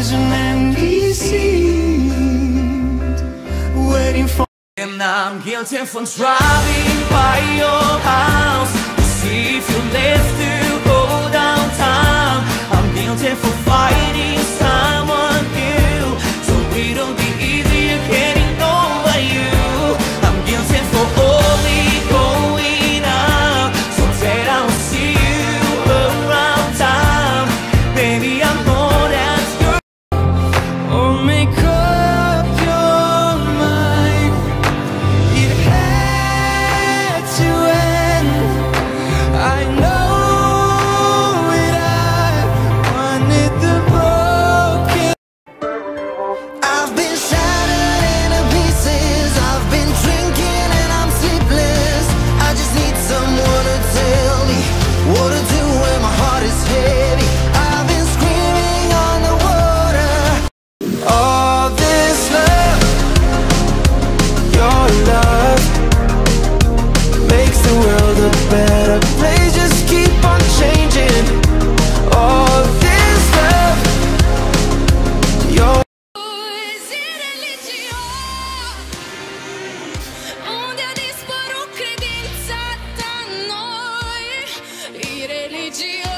Imagine empty seat Waiting for And I'm guilty for driving by your house To see if you left it Luigi.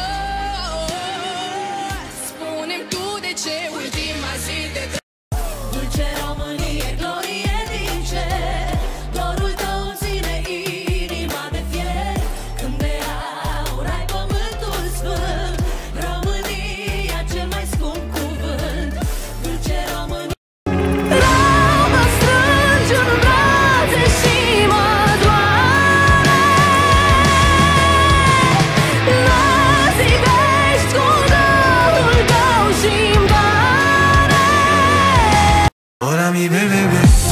Baby, baby, baby.